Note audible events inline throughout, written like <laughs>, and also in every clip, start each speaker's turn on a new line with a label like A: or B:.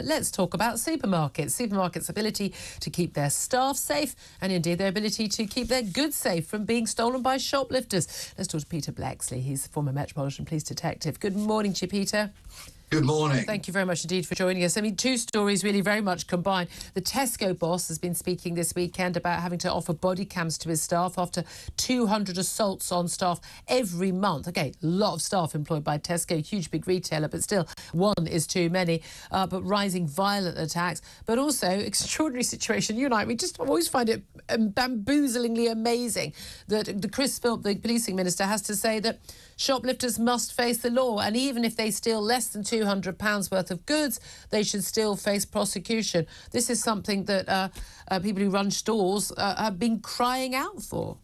A: Let's talk about supermarkets. Supermarkets' ability to keep their staff safe and indeed their ability to keep their goods safe from being stolen by shoplifters. Let's talk to Peter Bleksley. He's a former Metropolitan Police Detective. Good morning to you, Peter.
B: Good morning.
A: Thank you very much indeed for joining us. I mean, two stories really very much combined. The Tesco boss has been speaking this weekend about having to offer body cams to his staff after 200 assaults on staff every month. Okay, a lot of staff employed by Tesco, huge big retailer, but still one is too many. Uh, but rising violent attacks, but also <laughs> extraordinary situation. You and I, we just always find it bamboozlingly amazing that the Chris Philp, the policing minister, has to say that shoplifters must face the law, and even if they steal less than £200 worth of goods, they should still face prosecution. This is something that uh, uh, people who run stores uh, have been crying out for.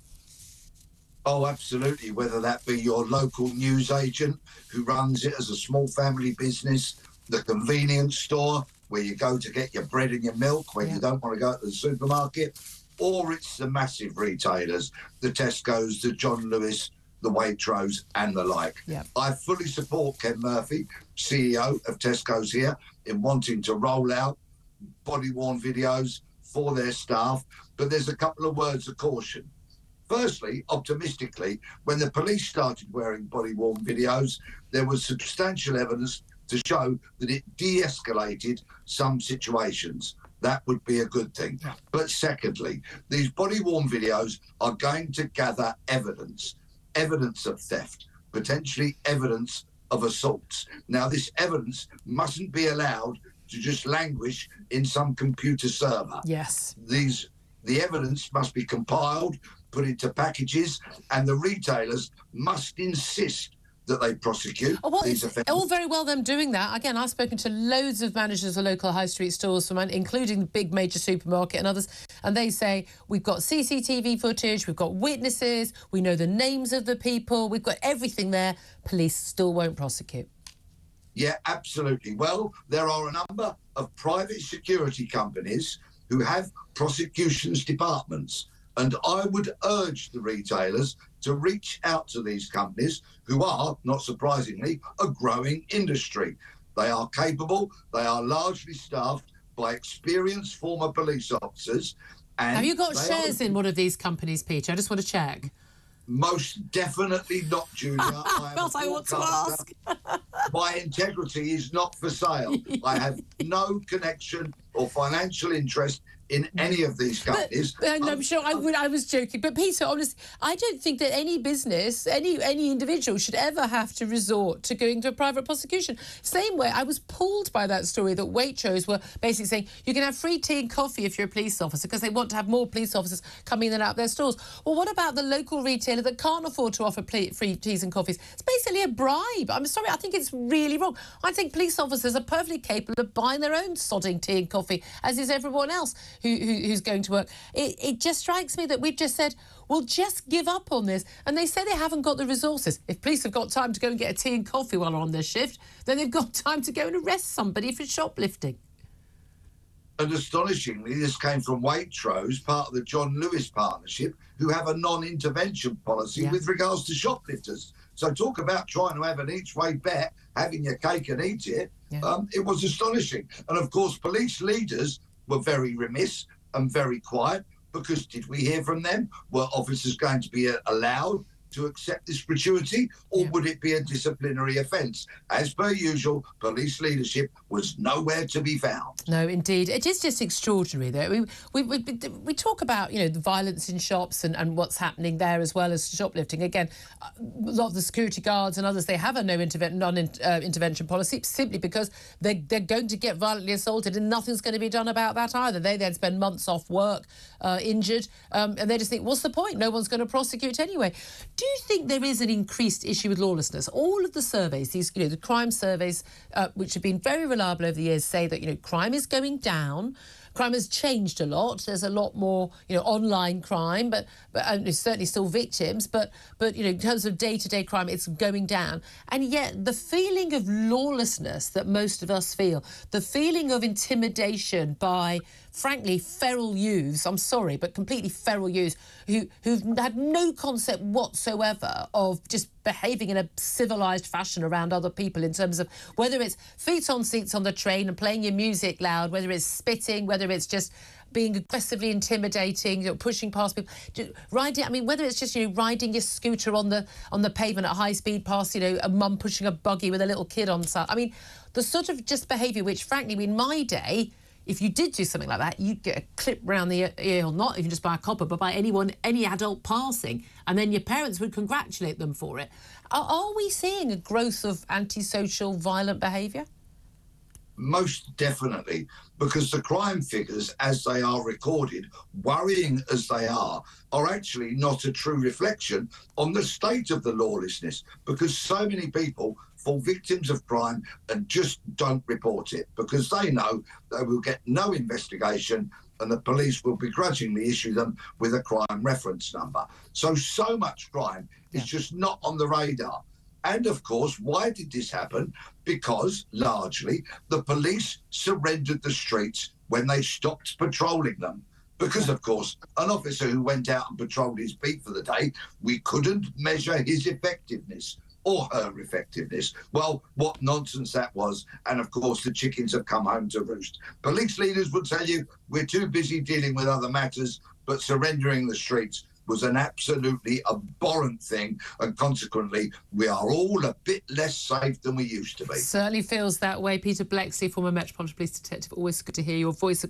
B: Oh, absolutely. Whether that be your local news agent who runs it as a small family business, the convenience store where you go to get your bread and your milk when yeah. you don't want to go to the supermarket, or it's the massive retailers, the Tesco's, the John Lewis, the Waitrose, and the like.
A: Yeah.
B: I fully support Ken Murphy, CEO of Tesco's here, in wanting to roll out body worn videos for their staff, but there's a couple of words of caution. Firstly, optimistically, when the police started wearing body worn videos, there was substantial evidence to show that it de escalated some situations. That would be a good thing. But secondly, these body worn videos are going to gather evidence evidence of theft, potentially evidence of assaults. Now, this evidence mustn't be allowed to just languish in some computer server.
A: Yes.
B: These the evidence must be compiled, put into packages, and the retailers must insist that they prosecute oh, well, these offences.
A: All very well them doing that. Again, I've spoken to loads of managers of local high street stores, from including the big major supermarket and others, and they say we've got CCTV footage, we've got witnesses, we know the names of the people, we've got everything there. Police still won't prosecute.
B: Yeah, absolutely. Well, there are a number of private security companies who have prosecutions departments. And I would urge the retailers to reach out to these companies who are, not surprisingly, a growing industry. They are capable, they are largely staffed by experienced former police officers.
A: Have you got shares are... in one of these companies, Peter? I just want to check.
B: Most definitely not, Julia. <laughs>
A: I, I want to ask. <laughs>
B: My integrity is not for sale. I have no connection or financial interest in any of these companies.
A: But, uh, no, I'm sure I, would, I was joking. But Peter, honestly, I don't think that any business, any any individual should ever have to resort to going to a private prosecution. Same way, I was pulled by that story that Waitrose were basically saying you can have free tea and coffee if you're a police officer because they want to have more police officers coming in and out their stores. Well, what about the local retailer that can't afford to offer free teas and coffees? It's basically a bribe. I'm sorry, I think it's really wrong. I think police officers are perfectly capable of buying their own sodding tea and coffee, as is everyone else who, who, who's going to work. It, it just strikes me that we've just said, well, just give up on this. And they say they haven't got the resources. If police have got time to go and get a tea and coffee while they're on their shift, then they've got <laughs> time to go and arrest somebody for shoplifting.
B: And astonishingly, this came from Waitrose, part of the John Lewis partnership, who have a non-intervention policy yeah. with regards to shoplifters. So talk about trying to have an each way bet, having your cake and eat it. Yeah. Um, it was astonishing. And of course, police leaders were very remiss and very quiet because did we hear from them? Were officers going to be uh, allowed to accept this gratuity, or yeah. would it be a disciplinary offence? As per usual, police leadership was nowhere to be found.
A: No, indeed. It is just extraordinary, though. We, we, we, we talk about, you know, the violence in shops and, and what's happening there as well as shoplifting. Again, a lot of the security guards and others, they have a no non-intervention uh, policy simply because they, they're going to get violently assaulted and nothing's going to be done about that either. They then spend months off work, uh, injured, um, and they just think, what's the point? No one's going to prosecute anyway. Do you think there is an increased issue with lawlessness? All of the surveys, these, you know, the crime surveys, uh, which have been very reliable over the years, say that, you know, crime is going down. Crime has changed a lot. There's a lot more, you know, online crime, but but there's certainly still victims. But but you know, in terms of day-to-day crime, it's going down. And yet, the feeling of lawlessness that most of us feel, the feeling of intimidation by frankly, feral youths, I'm sorry, but completely feral youths who, who've had no concept whatsoever of just behaving in a civilized fashion around other people in terms of whether it's feet on seats on the train and playing your music loud, whether it's spitting, whether it's just being aggressively intimidating, pushing past people, riding. I mean, whether it's just you know riding your scooter on the on the pavement at high speed past you know a mum pushing a buggy with a little kid on side. I mean, the sort of just behaviour which, frankly, in my day. If you did do something like that, you'd get a clip round the ear, or not even just by a copper, but by anyone, any adult passing, and then your parents would congratulate them for it. Are, are we seeing a growth of antisocial, violent behaviour?
B: Most definitely, because the crime figures, as they are recorded, worrying as they are, are actually not a true reflection on the state of the lawlessness. Because so many people fall victims of crime and just don't report it because they know they will get no investigation and the police will begrudgingly issue them with a crime reference number. So, so much crime yeah. is just not on the radar. And of course, why did this happen? Because largely the police surrendered the streets when they stopped patrolling them. Because, of course, an officer who went out and patrolled his beat for the day, we couldn't measure his effectiveness or her effectiveness. Well, what nonsense that was. And of course, the chickens have come home to roost. Police leaders would tell you we're too busy dealing with other matters, but surrendering the streets was an absolutely abhorrent thing, and consequently, we are all a bit less safe than we used to be.
A: Certainly feels that way. Peter Bleksley, former Metropolitan Police Detective, always good to hear your voice.